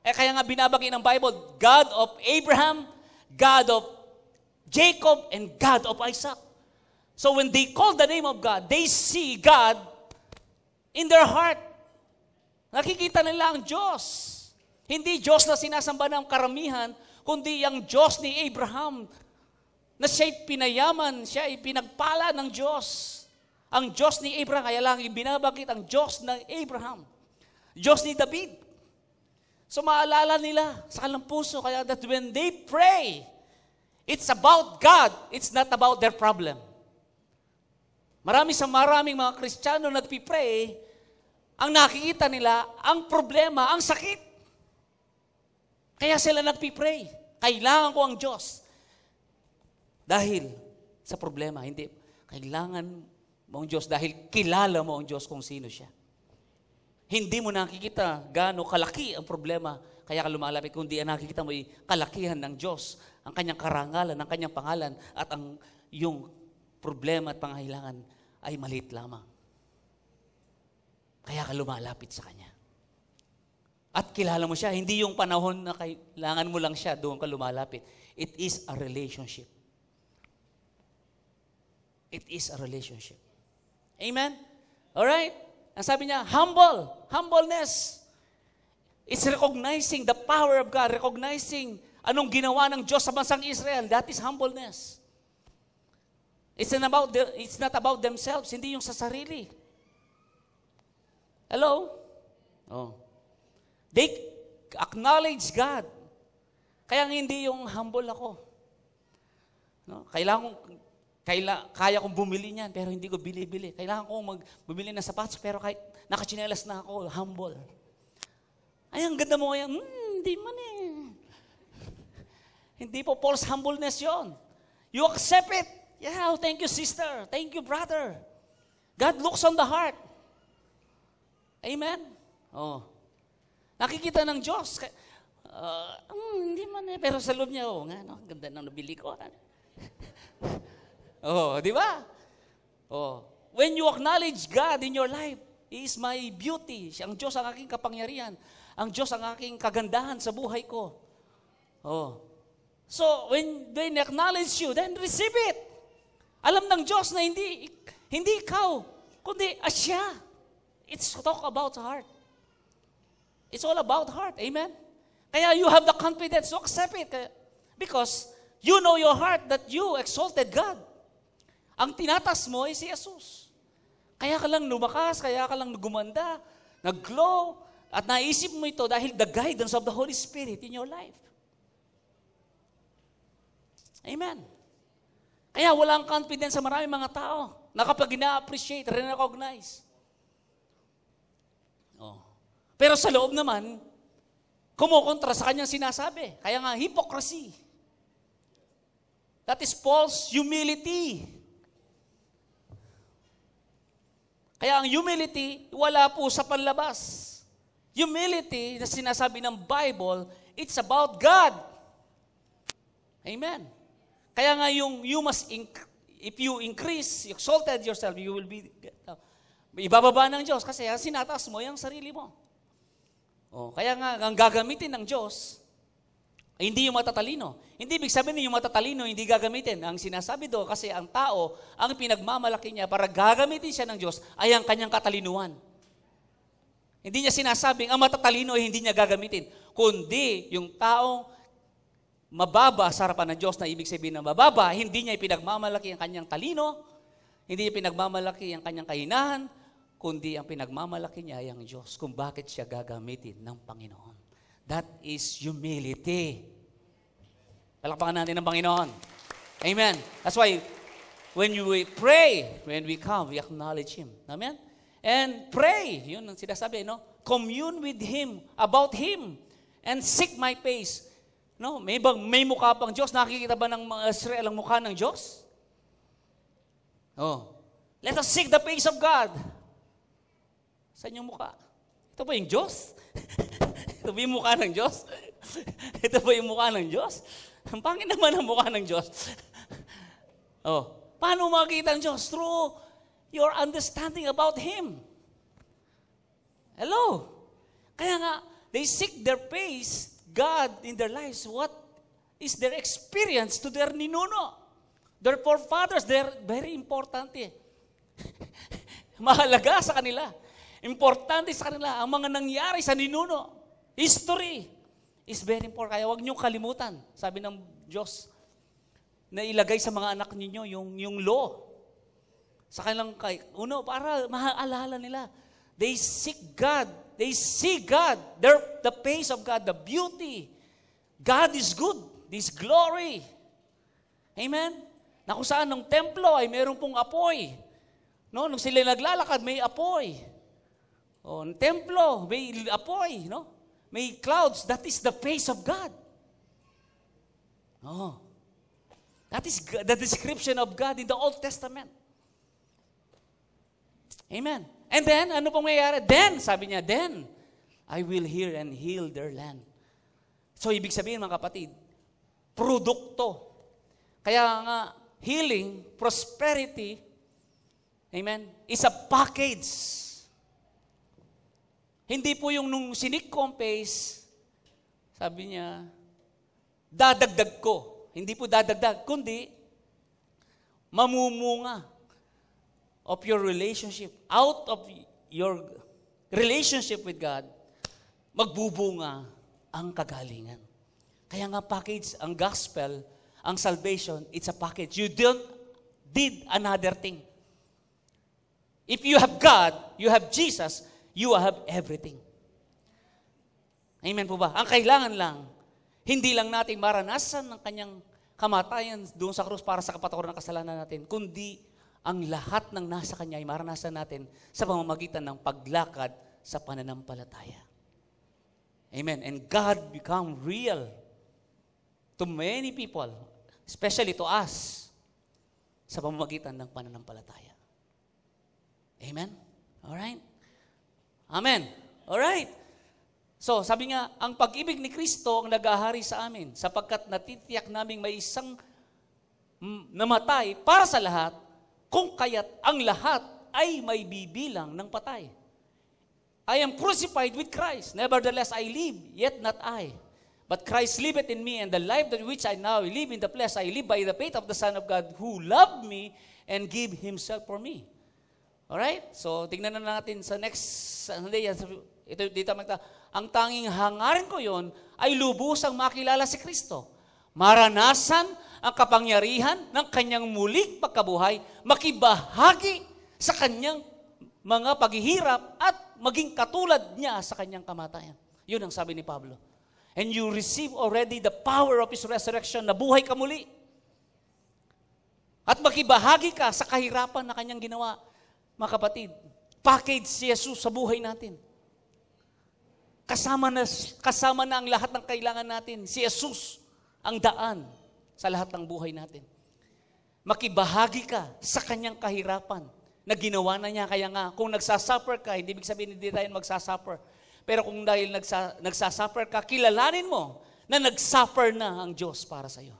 Eh kaya nga binabagi ng Bible, God of Abraham, God of Jacob, and God of Isaac. So when they call the name of God, they see God in their heart. Nakikita nila ang Diyos. Hindi Diyos na sinasamba ng karamihan, kundi ang Diyos ni Abraham, na siya'y pinayaman, siya ay pinagpala ng Diyos. Ang Diyos ni Abraham, kaya lang ibinabagit ang Diyos ng Abraham. Diyos ni David. So maalala nila sa kanilang puso, kaya that when they pray, it's about God, it's not about their problem. Marami sa maraming mga Kristiyano nagpipray, ang nakikita nila, ang problema, ang sakit. Kaya sila nagpipray. Kailangan ko ang Diyos. Dahil sa problema, hindi. Kailangan mo ang Diyos dahil kilala mo ang Diyos kung sino siya. Hindi mo nakikita gaano kalaki ang problema, kaya ka lumalapit, kundi ang nakikita mo ay kalakihan ng Diyos, ang kanyang karangalan, ang kanyang pangalan, at ang yung problema at pangailangan ay maliit lamang. Kaya ka lumalapit sa Kanya. At kilala mo siya, hindi yung panahon na kailangan mo lang siya, doon ka lumalapit. It is a relationship. It is a relationship. Amen? Alright? Ang sabi niya, humble. Humbleness. It's recognizing the power of God, recognizing anong ginawa ng Diyos sa bansang Israel. That is humbleness. It's not about, the, it's not about themselves, hindi yung sa sarili. Hello? Oh. They acknowledge God. Kaya hindi yung humble ako. No? Kailangan kaila, kaya kong bumili niyan, pero hindi ko bili-bili. Kailangan kong mag, ng sapatos, pero kahit nakachinelas na ako, humble. Ay, ang ganda mo ngayon. Hmm, hindi man eh. Hindi po false humbleness yon. You accept it. Yeah, oh, thank you, sister. Thank you, brother. God looks on the heart. Amen? Oh. Nakikita ng Diyos. Uh, um, hindi man eh. Pero sa loob niya, oh, nga, no, ganda ng nabili ko. [laughs] oh, di ba? Oh. When you acknowledge God in your life, He is my beauty. Ang Diyos ang aking kapangyarihan. Ang Diyos ang aking kagandahan sa buhay ko. Oh. So, when they acknowledge you, then receive it. Alam ng Diyos na hindi, hindi ikaw, kundi asya. It's talk about heart. It's all about heart. Amen? Kaya you have the confidence to accept it. Because you know your heart that you exalted God. Ang tinatas mo ay si Jesus. Kaya ka lang lumakas, kaya ka lang gumanda, nag-glow, at naisip mo ito dahil the guidance of the Holy Spirit in your life. Amen. Kaya walang confidence sa maraming mga tao na kapag ina-appreciate, recognize. Oh. Pero sa loob naman, kumukontra sa kanyang sinasabi. Kaya nga, hypocrisy. That is false humility. Kaya ang humility, wala po sa panlabas. Humility na sinasabi ng Bible, it's about God. Amen. Kaya nga yung you must inc- if you increase, exalted yourself, you will be uh, ibababa ng Diyos kasi sinataas mo yung sarili mo. Oh, kaya nga ang gagamitin ng Diyos hindi yung matatalino. Hindi ibig sabihin yung matatalino hindi gagamitin. Ang sinasabi do kasi ang tao, ang pinagmamalaki niya para gagamitin siya ng Diyos ay ang kanyang katalinuhan. Hindi niya sinasabing ang matatalino ay hindi niya gagamitin, kundi yung taong mababa sa harapan ng Diyos na ibig sabihin ng mababa, hindi niya ipinagmamalaki ang kanyang talino, hindi niya pinagmamalaki ang kanyang kahinahan, kundi ang pinagmamalaki niya ay ang Diyos kung bakit siya gagamitin ng Panginoon. That is humility. Palakpakan natin ng Panginoon. Amen. That's why when we pray, when we come, we acknowledge Him. Amen? And pray. Yun ang sinasabi, no? Commune with Him, about Him. And seek my face. No? May, bang, may mukha pang Diyos? Nakikita ba ng mga Israel ang mukha ng Diyos? Oh. Let us seek the face of God. Saan yung mukha? Ito ba yung Diyos? [laughs] Ito ba yung mukha ng Diyos? [laughs] Ito ba yung mukha ng Diyos? Ang pangin naman ang mukha ng Diyos. [laughs] oh. Paano makikita ang Diyos? Through your understanding about Him. Hello? Kaya nga, they seek their face, God in their lives. What is their experience to their ninuno? Their forefathers, they're very important. [laughs] Mahalaga sa kanila. Importante sa kanila ang mga nangyari sa ninuno. History is very important. Kaya huwag niyong kalimutan, sabi ng Diyos, na ilagay sa mga anak ninyo yung, yung law sa kanilang kay uno para maalala nila. They seek God. They see God. They're the face of God, the beauty. God is good. This glory. Amen? Na kung saan ng templo ay mayroon pong apoy. No, nung sila naglalakad, may apoy. O, ng templo, may apoy, no? May clouds. That is the face of God. Oh. That is the description of God in the Old Testament. Amen. And then, ano pong mayayari? Then, sabi niya, then, I will hear and heal their land. So, ibig sabihin mga kapatid, produkto. Kaya nga, healing, prosperity, amen, is a package. Hindi po yung nung sinik ko ang pace, sabi niya, dadagdag ko. Hindi po dadagdag, kundi mamumunga of your relationship, out of your relationship with God, magbubunga ang kagalingan. Kaya nga package, ang gospel, ang salvation, it's a package. You don't did another thing. If you have God, you have Jesus, you have everything. Amen po ba? Ang kailangan lang, hindi lang natin maranasan ng kanyang kamatayan doon sa krus para sa kapatawaran ng kasalanan natin, kundi ang lahat ng nasa Kanya ay maranasan natin sa pamamagitan ng paglakad sa pananampalataya. Amen. And God become real to many people, especially to us, sa pamamagitan ng pananampalataya. Amen? Alright? Amen. Alright. So, sabi nga, ang pag-ibig ni Kristo ang nagahari sa amin sapagkat natitiyak naming may isang namatay para sa lahat kung kaya't ang lahat ay may bibilang ng patay. I am crucified with Christ. Nevertheless, I live, yet not I. But Christ liveth in me, and the life that which I now live in the flesh, I live by the faith of the Son of God, who loved me and gave Himself for me. Alright? So, tingnan na natin sa next Sunday. Ito, dito magta. Ang tanging hangarin ko yon ay lubusang makilala si Kristo. Maranasan ang kapangyarihan ng kanyang muling pagkabuhay, makibahagi sa kanyang mga paghihirap at maging katulad niya sa kanyang kamatayan. Yun ang sabi ni Pablo. And you receive already the power of His resurrection na buhay ka muli. At makibahagi ka sa kahirapan na kanyang ginawa. Mga kapatid, package si Jesus sa buhay natin. Kasama na, kasama na ang lahat ng kailangan natin. Si Jesus ang daan sa lahat ng buhay natin. Makibahagi ka sa kanyang kahirapan na ginawa na niya. Kaya nga, kung nagsasuffer ka, hindi ibig sabihin hindi tayo magsasuffer. Pero kung dahil nagsa, nagsasuffer ka, kilalanin mo na nagsuffer na ang Diyos para sa iyo.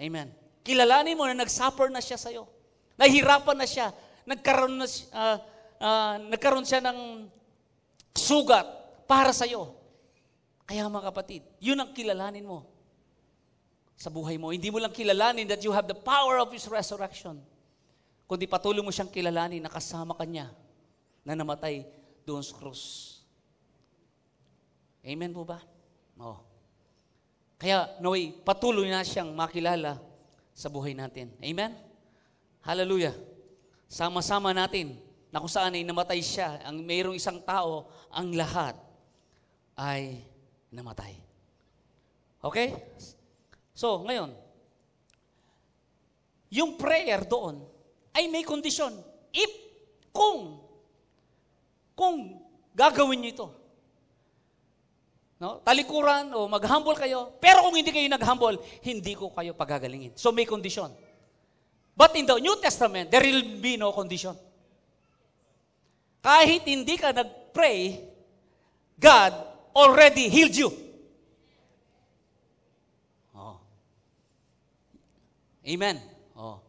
Amen. Kilalanin mo na nagsuffer na siya sa iyo. Nahirapan na siya. Nagkaroon, na, uh, uh, nagkaroon siya ng sugat para sa iyo. Kaya mga kapatid, yun ang kilalanin mo sa buhay mo. Hindi mo lang kilalanin that you have the power of His resurrection, kundi patuloy mo siyang kilalanin na kasama ka niya na namatay doon sa krus. Amen po ba? Oo. Kaya, Noy, patuloy na siyang makilala sa buhay natin. Amen? Hallelujah. Sama-sama natin na kung saan ay namatay siya, ang mayroong isang tao, ang lahat ay namatay. Okay? So, ngayon, yung prayer doon ay may kondisyon. If, kung, kung gagawin niyo ito. No? Talikuran o mag-humble kayo. Pero kung hindi kayo nag-humble, hindi ko kayo pagagalingin. So may kondisyon. But in the New Testament, there will be no condition. Kahit hindi ka nag-pray, God already healed you. Oh. Amen. Oh.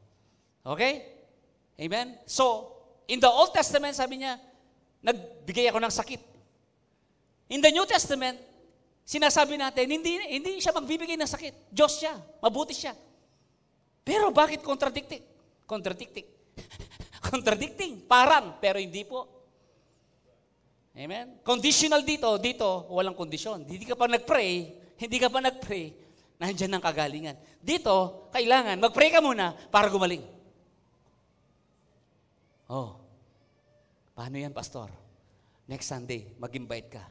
Okay? Amen? So, in the Old Testament, sabi niya, nagbigay ako ng sakit. In the New Testament, sinasabi natin, hindi, hindi siya magbibigay ng sakit. Diyos siya. Mabuti siya. Pero bakit contradicting? Contradicting. contradicting. Parang, pero hindi po. Amen? Conditional dito, dito, walang kondisyon. Hindi ka pa nag-pray, hindi ka pa nag-pray, nandiyan ang kagalingan. Dito, kailangan, mag-pray ka muna para gumaling. Oh, paano yan, Pastor? Next Sunday, mag-invite ka.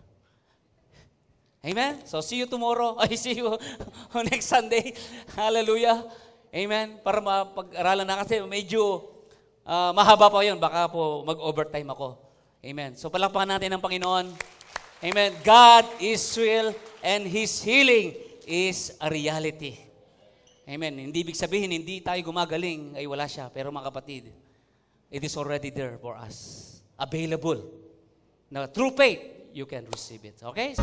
Amen? So, see you tomorrow. [laughs] I see you [laughs] next Sunday. Hallelujah. Amen? Para mapag-aralan na kasi medyo uh, mahaba pa yun. Baka po mag-overtime ako. Amen. So palakpakan natin ang Panginoon. Amen. God is real and His healing is a reality. Amen. Hindi ibig sabihin, hindi tayo gumagaling, ay wala siya. Pero mga kapatid, it is already there for us. Available. Now, through faith, you can receive it. Okay?